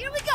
Here we go!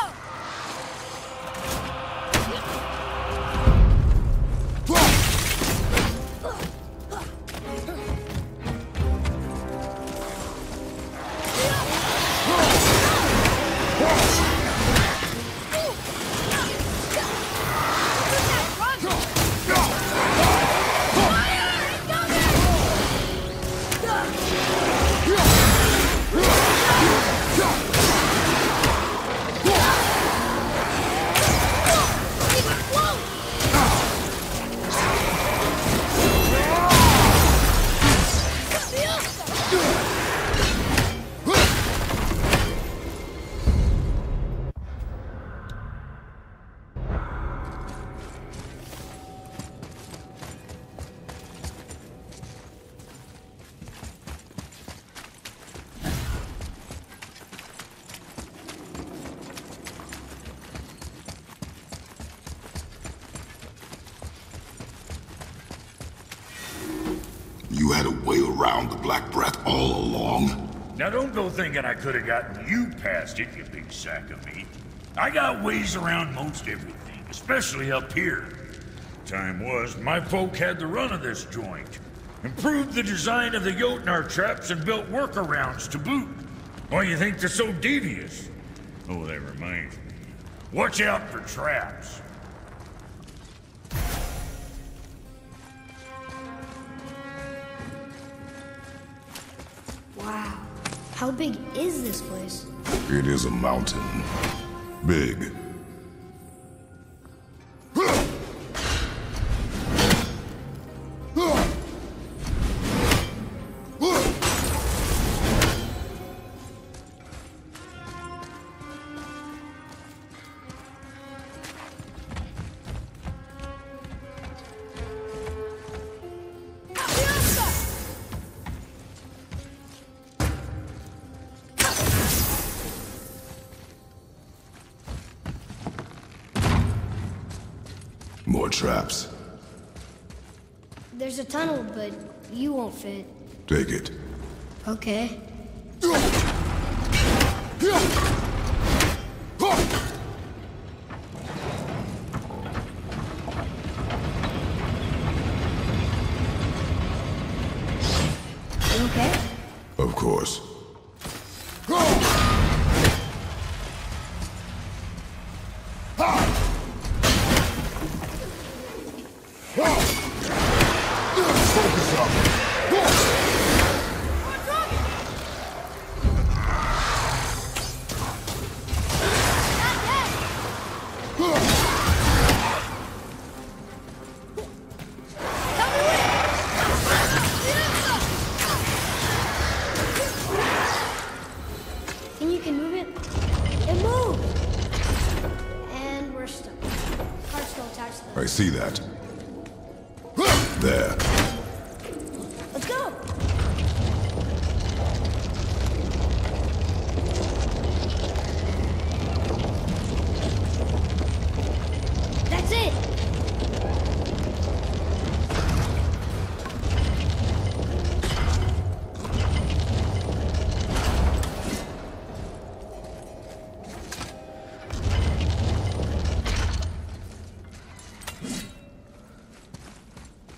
Go thinking I could have gotten you past it, you big sack of meat. I got ways around most everything, especially up here. Time was, my folk had the run of this joint. Improved the design of the Jotnar traps and built workarounds to boot. Why you think they're so devious? Oh, that reminds me. Watch out for traps. How big is this place? It is a mountain. Big. Traps. There's a tunnel, but you won't fit. Take it. Okay.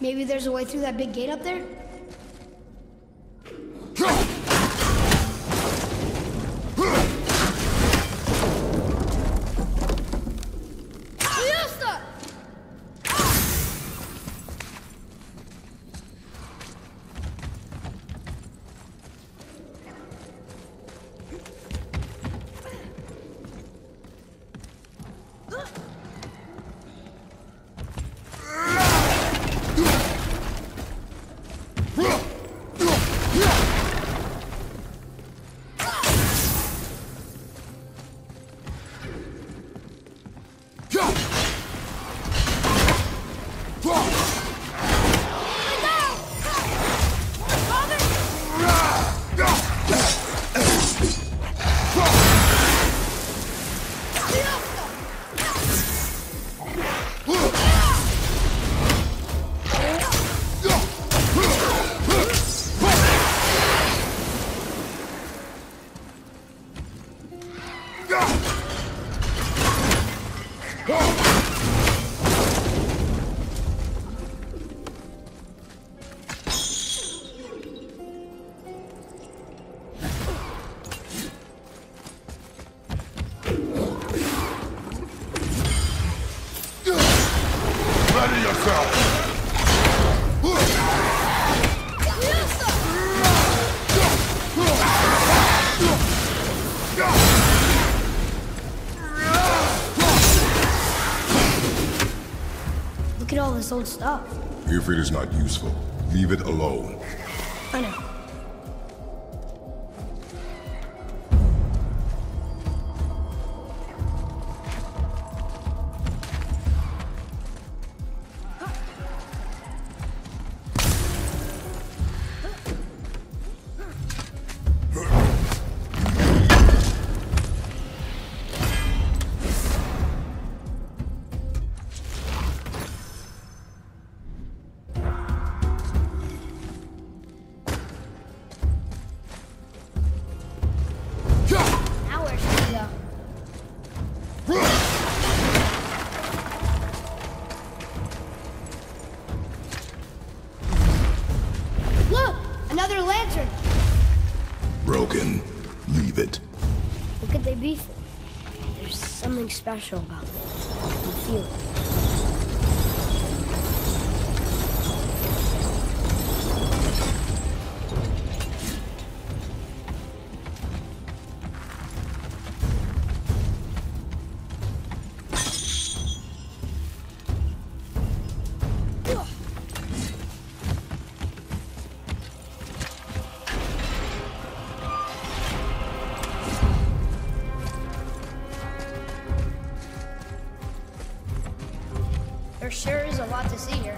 Maybe there's a way through that big gate up there? Old stuff. If it is not useful, leave it alone. I know. Sure is a lot to see here.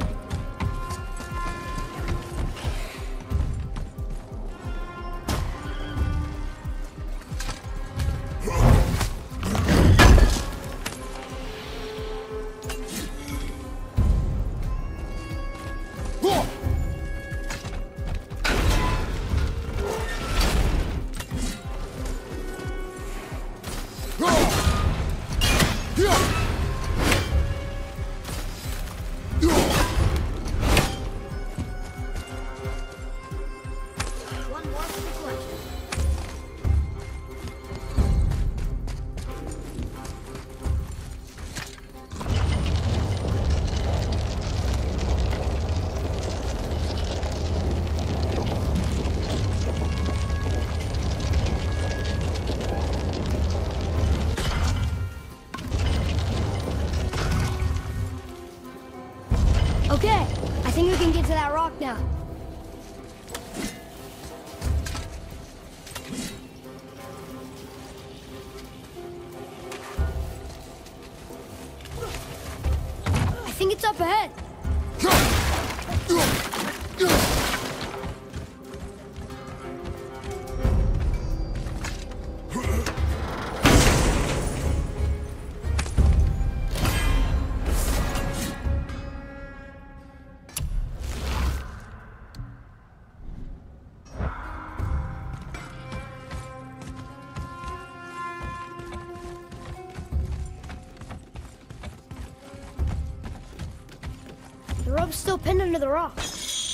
The rope's still pinned under the rock.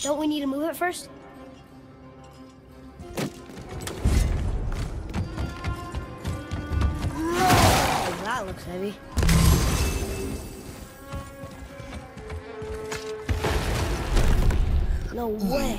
Don't we need to move it first? Oh, that looks heavy. No way.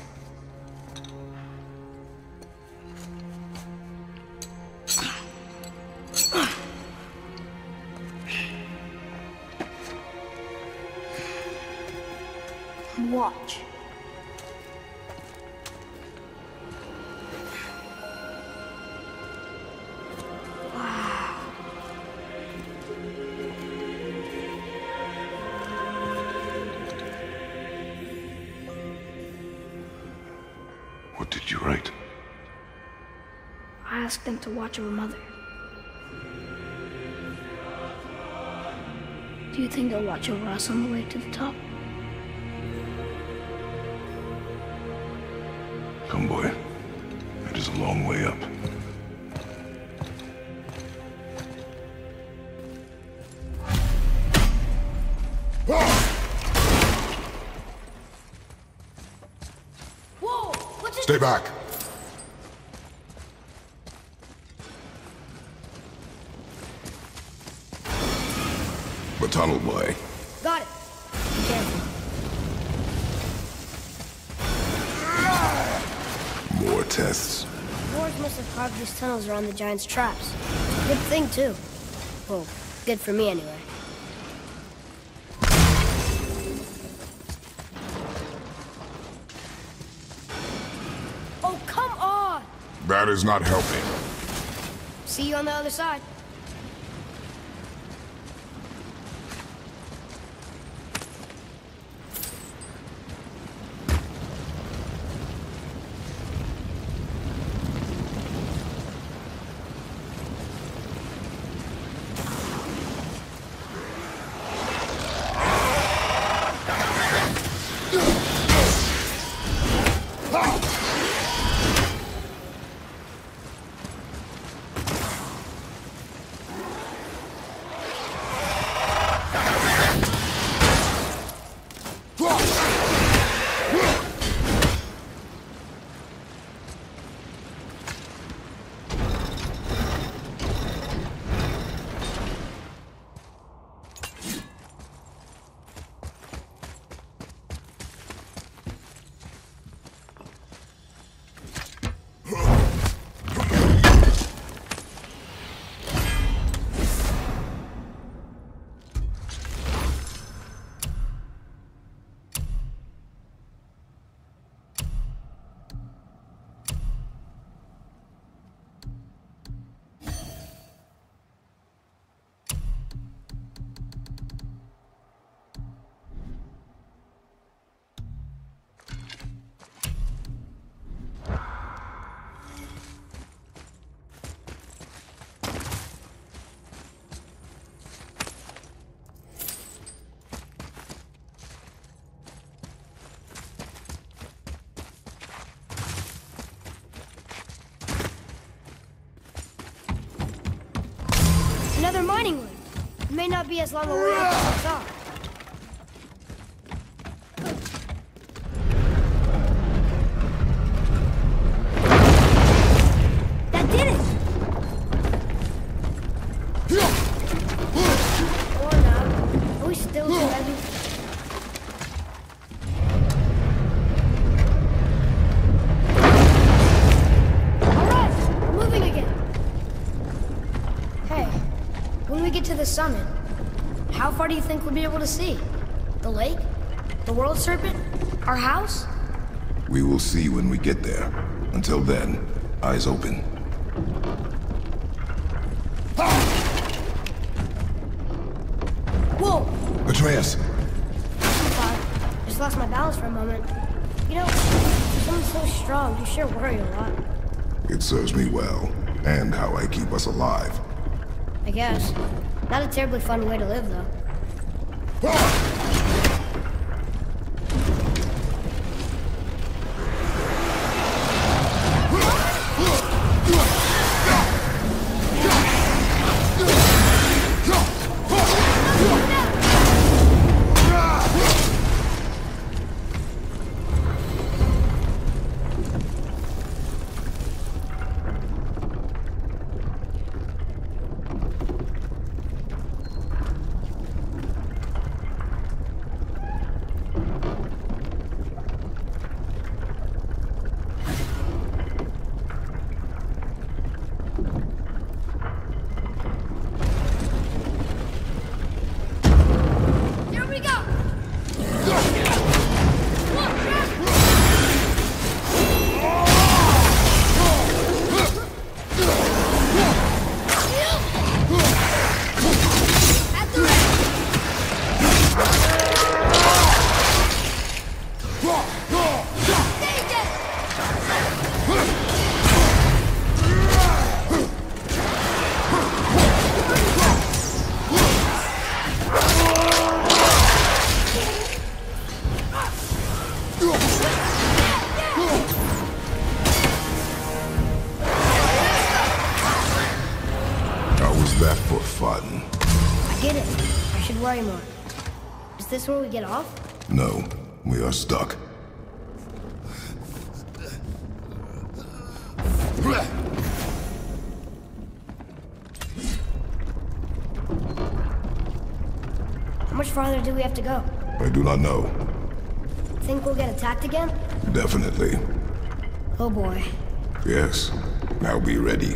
To watch over Mother. Do you think they'll watch over us on the way to the top? Come, boy. It is a long way up. Whoa! Stay back. Tunnel, boy. Got it. Careful. More tests. Wars must have carved these tunnels around the giant's traps. Good thing, too. Well, good for me, anyway. Oh, come on! That is not helping. See you on the other side. May not be as long as I thought. That did. Are we still moving again. Hey, when we get to the summit, how far do you think we'll be able to see? The lake? The world serpent? Our house? We will see when we get there. Until then, eyes open. Whoa! Atreus! Fuck. Just lost my balance for a moment. You know, someone so strong, you sure worry a lot. It serves me well, and how I keep us alive. I guess. Not a terribly fun way to live, though. This where we get off? No, we are stuck. How much farther do we have to go? I do not know. Think we'll get attacked again? Definitely. Oh boy. Yes. Now be ready.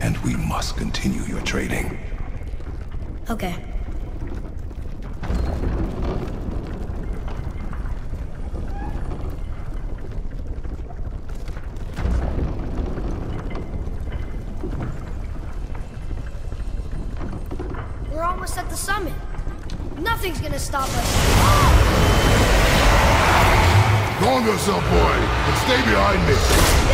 And we must continue your training. Okay. We're almost at the summit. Nothing's gonna stop us. Calm yourself, boy, and stay behind me.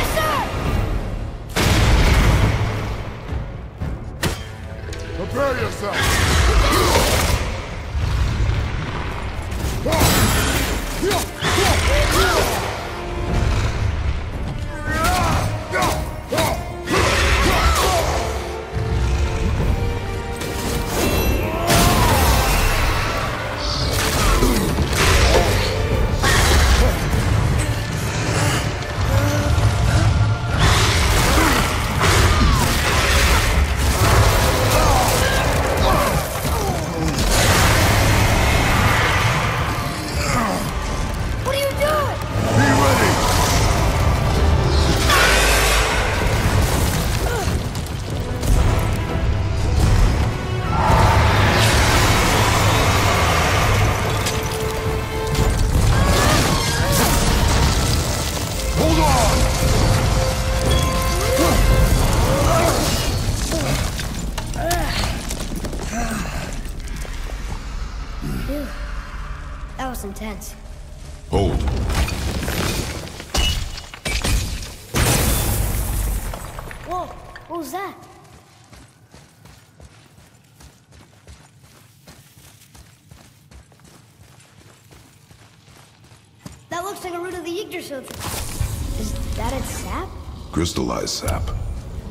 Crystallized sap.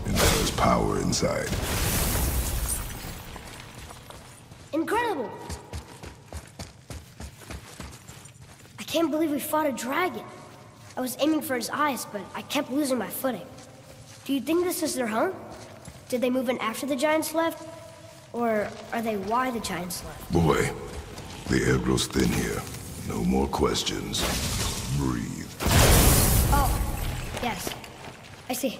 And there's power inside. Incredible! I can't believe we fought a dragon. I was aiming for his eyes, but I kept losing my footing. Do you think this is their home? Did they move in after the giants left? Or are they why the giants left? Boy, the air grows thin here. No more questions. Breathe. Oh, yes. I see.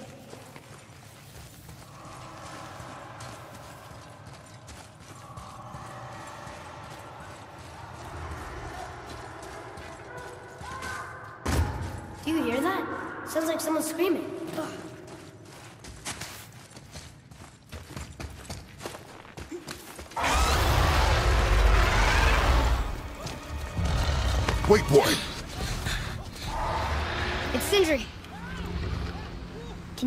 Do you hear that? Sounds like someone screaming. Ugh. Wait, boy. It's Sindri. Can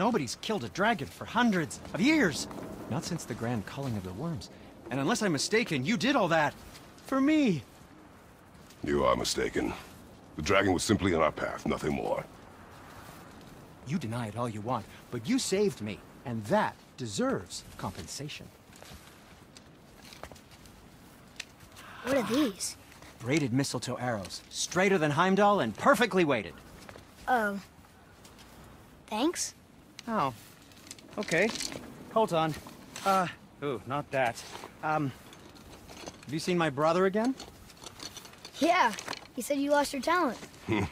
Nobody's killed a dragon for hundreds of years. Not since the grand culling of the worms. And unless I'm mistaken, you did all that for me. You are mistaken. The dragon was simply in our path, nothing more. You deny it all you want, but you saved me, and that deserves compensation. What are these? Braided mistletoe arrows, straighter than Heimdall and perfectly weighted. Oh. Thanks? Oh. Okay. Hold on. Uh, ooh, not that. Um, have you seen my brother again? Yeah, he said you lost your talent.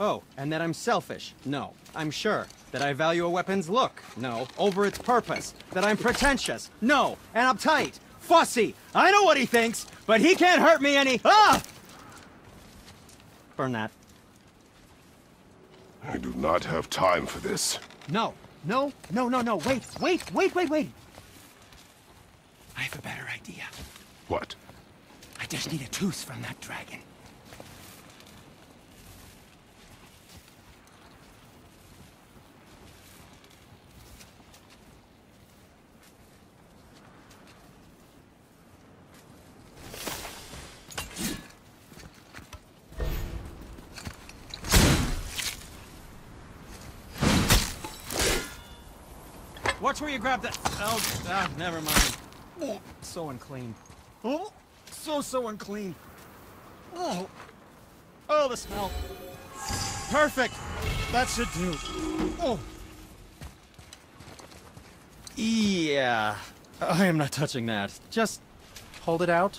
Oh, and that I'm selfish? No, I'm sure. That I value a weapon's look? No. Over its purpose? That I'm pretentious? No. And uptight? Fussy? I know what he thinks, but he can't hurt me any- Ah! Burn that. I do not have time for this. No. No, no, no, no. Wait, wait, wait, wait, wait. I have a better idea. What? I just need a tooth from that dragon. Watch where you grab that. Oh, ah, never mind. Oh, so unclean. Oh, so, so unclean. Oh, oh, the smell. Perfect. That should do. Oh. Yeah. I am not touching that. Just hold it out.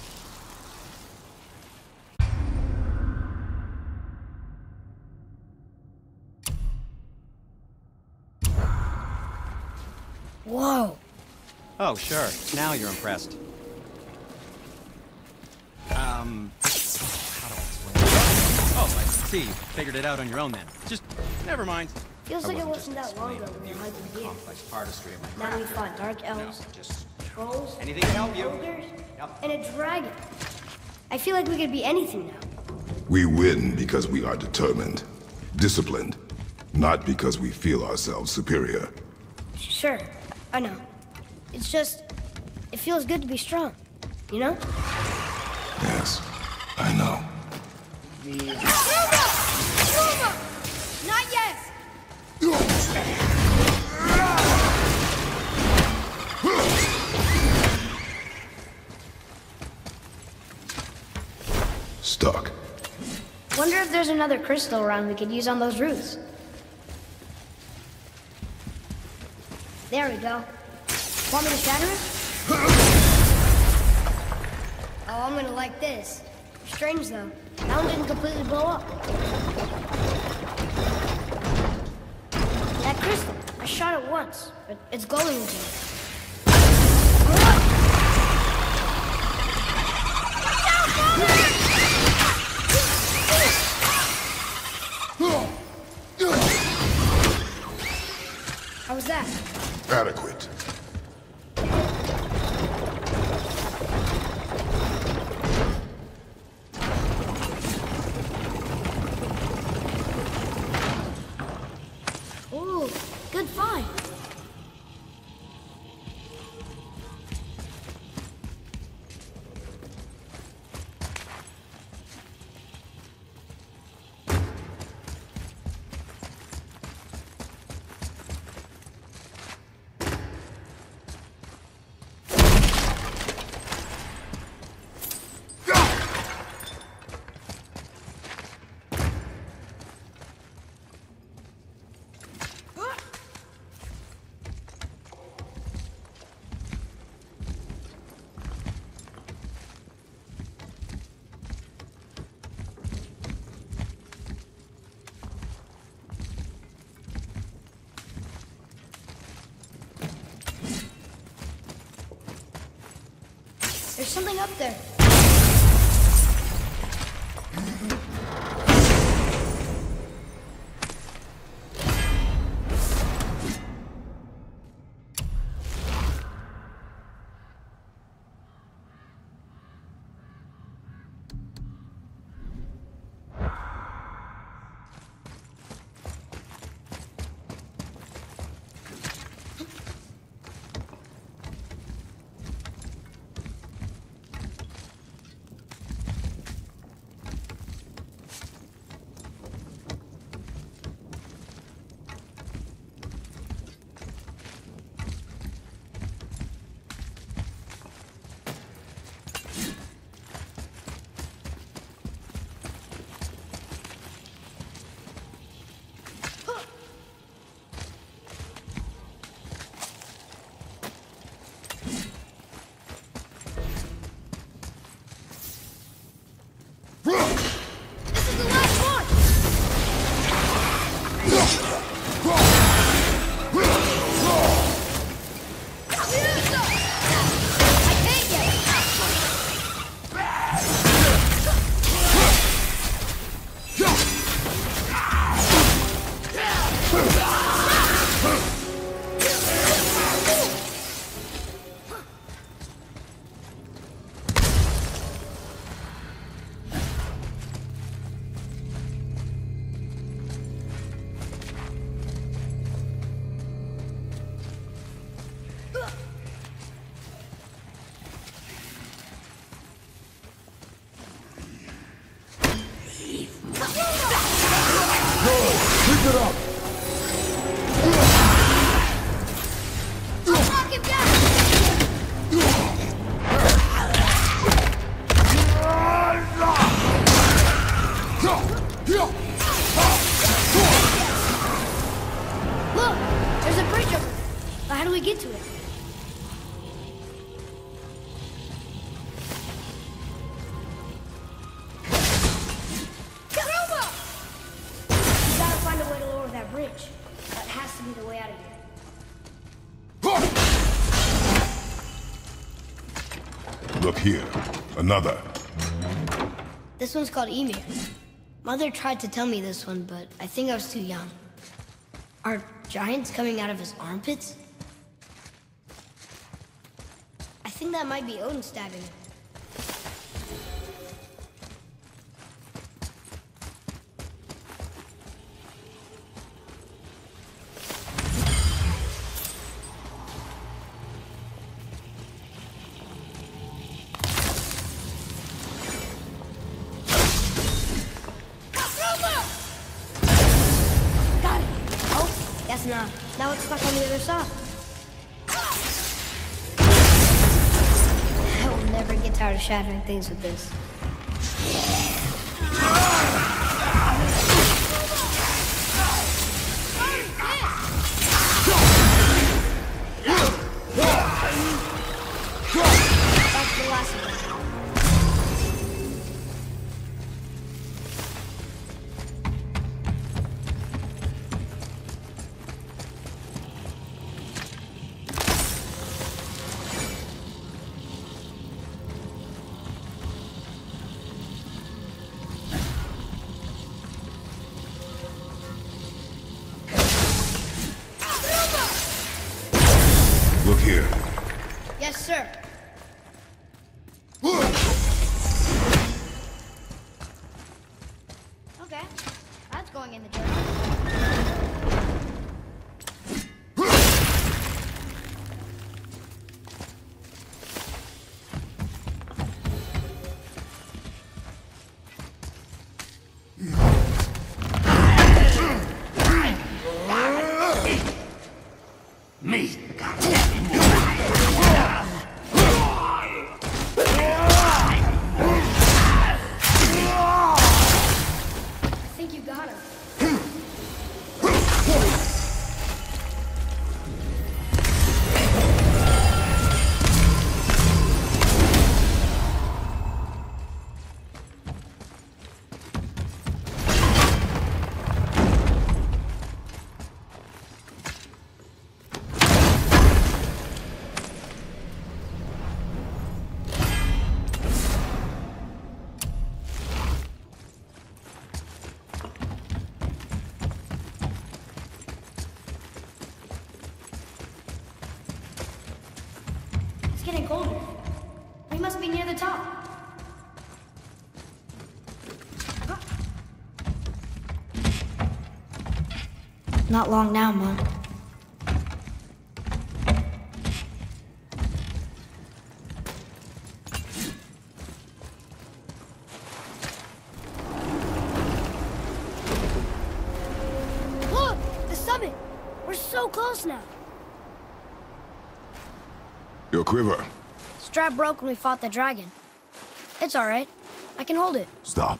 Whoa. Oh, sure. Now you're impressed. Um... How do I explain Oh, I see. You figured it out on your own then. Just... never mind. Feels I like it wasn't wasn't that long ago explaining we were hiking here. Complex artistry of my Now we fought dark No, elves, just... trolls, Anything to help you. ogres, Yep. and a dragon. I feel like we could be anything now. We win because we are determined, disciplined, not because we feel ourselves superior. Sure, I know. It's just, it feels good to be strong, you know? Yes, I know. Not yet! Stuck. Wonder if there's another crystal around we could use on those roofs. There we go. Want me to shatter it? Oh, I'm gonna like this. Strange though. That one didn't completely blow up. That crystal. I shot it once, but it's glowing again. How was that? Adequate. Ooh, good find. There's something up there. Another. This one's called Ymir. Mother tried to tell me this one, but I think I was too young. Are giants coming out of his armpits? I think that might be Odin stabbing him. On the other side. I will never get tired of shattering things with this. Not long now, Mom. Look! The summit! We're so close now. Your quiver. Strap broke when we fought the dragon. It's all right. I can hold it. Stop.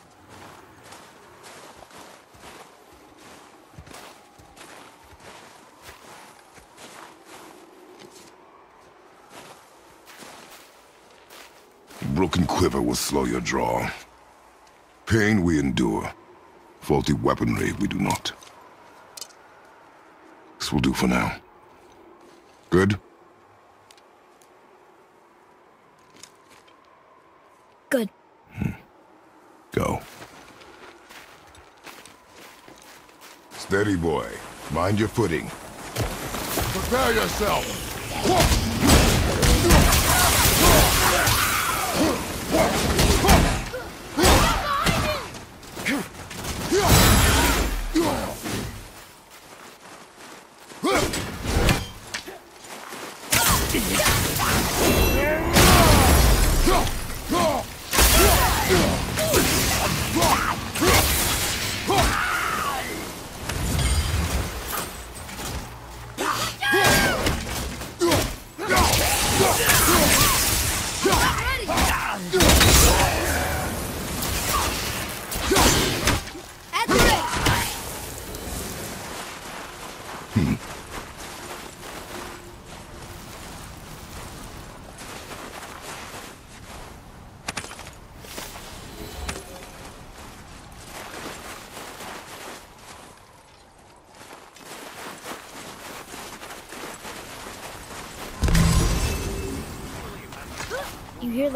Broken quiver will slow your draw. Pain we endure. Faulty weaponry we do not. This will do for now. Good? Good. Hmm. Go. Steady, boy. Mind your footing. Prepare yourself. You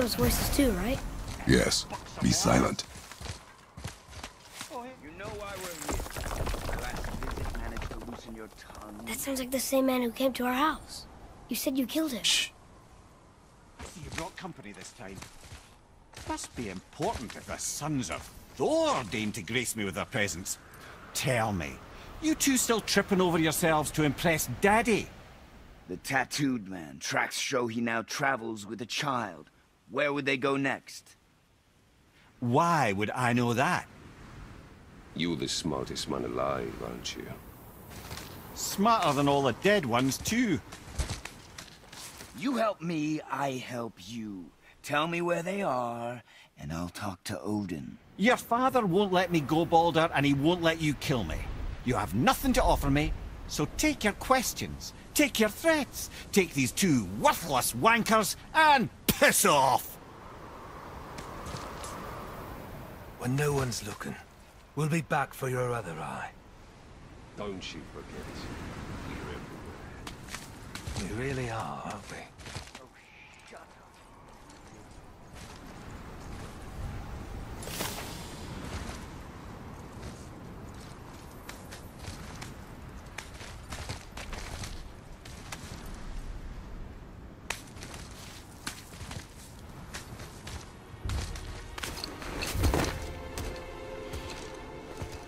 those voices too, right? Yes. Be silent. You know why we're here. My last visit managed to loosen your tongue. That sounds like the same man who came to our house. You said you killed him. Shh. You brought company this time. Must be important if the sons of Thor deign to grace me with their presence. Tell me, you two still tripping over yourselves to impress Daddy? The tattooed man. Tracks show he now travels with a child. Where would they go next? Why would I know that? You're the smartest man alive, aren't you? Smarter than all the dead ones, too. You help me, I help you. Tell me where they are, and I'll talk to Odin. Your father won't let me go, Baldur, and he won't let you kill me. You have nothing to offer me, so take your questions, take your threats, take these two worthless wankers, and piss off! When no one's looking, we'll be back for your other eye. Don't you forget. We're everywhere. We really are, aren't we?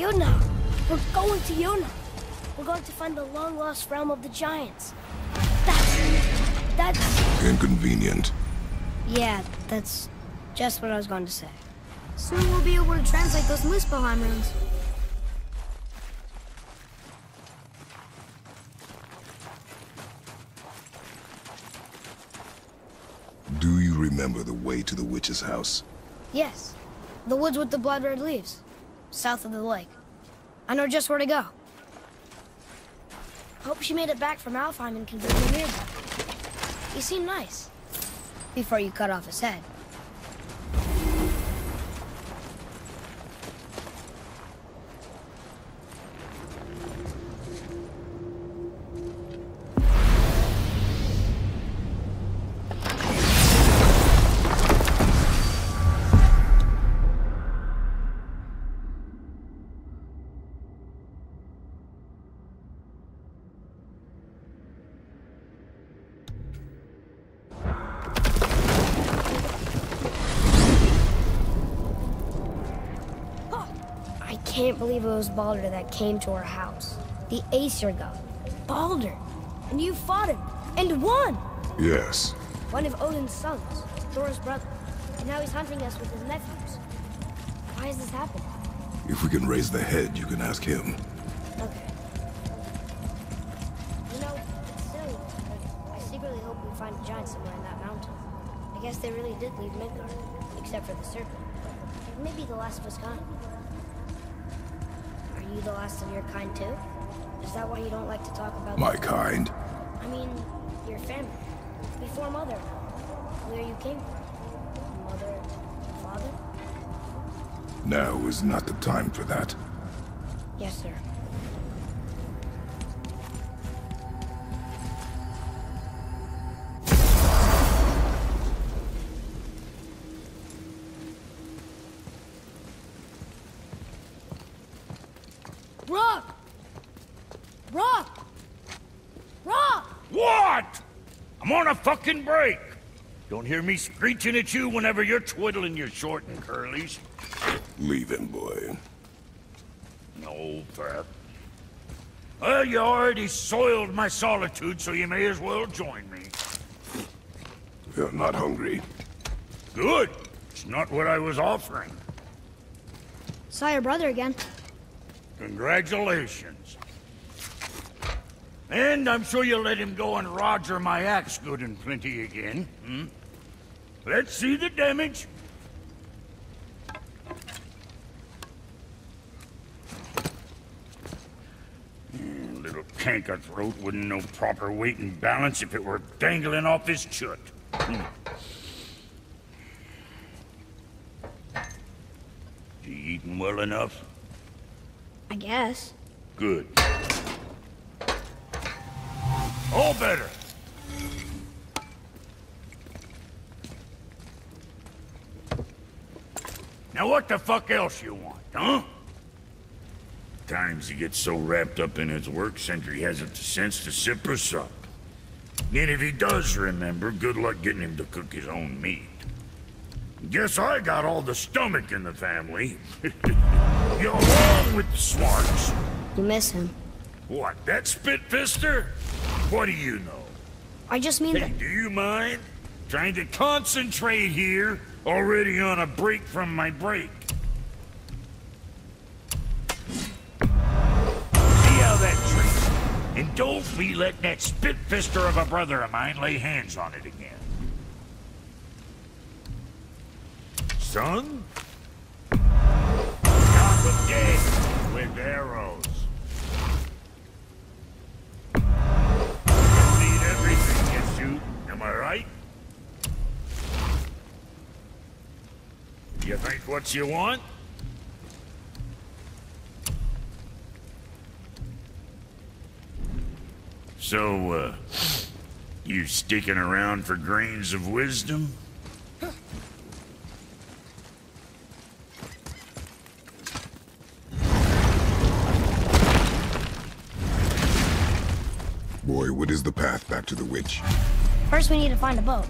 Yuna! We're going to Yuna! We're going to find the long-lost realm of the Giants. That's... that's... Inconvenient. Yeah, that's just what I was going to say. Soon we'll be able to translate those Muspelheim runes. Do you remember the way to the witch's house? Yes. The woods with the blood red leaves. South of the lake. I know just where to go. Hope she made it back from Alfheim and can bring me nearby. He seemed nice. Before you cut off his head. Believe it was Baldur that came to our house. The Aesir god. Baldur! And you fought him. And won! Yes. One of Odin's sons. Thor's brother. And now he's hunting us with his nephews. Why has this happened? If we can raise the head, you can ask him. Okay. You know, it's silly, but I secretly hope we find a giant somewhere in that mountain. I guess they really did leave Midgard, except for the serpent. Maybe the last of his kind. You the last of your kind too? Is that why you don't like to talk about My kind? I mean, your family. Before mother. Where you came from. Mother, father? Now is not the time for that. Yes, sir. Fucking break. Don't hear me screeching at you whenever you're twiddling your short and curlies. Leave him, boy. No, Pep. Well, you already soiled my solitude, so you may as well join me. You're not hungry. Good. It's not what I was offering. Saw your brother again. Congratulations. And I'm sure you'll let him go and roger my axe good and plenty again, hmm? Let's see the damage. Hmm, Little canker throat wouldn't know proper weight and balance if it were dangling off his chut. Hmm. You eating well enough? I guess. Good. All better. Now what the fuck else you want, huh? Times he gets so wrapped up in his work, Sindri hasn't the sense to sip or sup. And if he does remember, good luck getting him to cook his own meat. Guess I got all the stomach in the family. You're along with the smarts. You miss him. What, that spit spitfister? What do you know? I just mean Hey, that... do you mind? Trying to concentrate here, already on a break from my break. See how that treats. And don't be letting that spitfister of a brother of mine lay hands on it again. son? Top of dead with arrows. You think what you want? So, uh, you sticking around for grains of wisdom? Boy, what is the path back to the witch? First, we need to find a boat.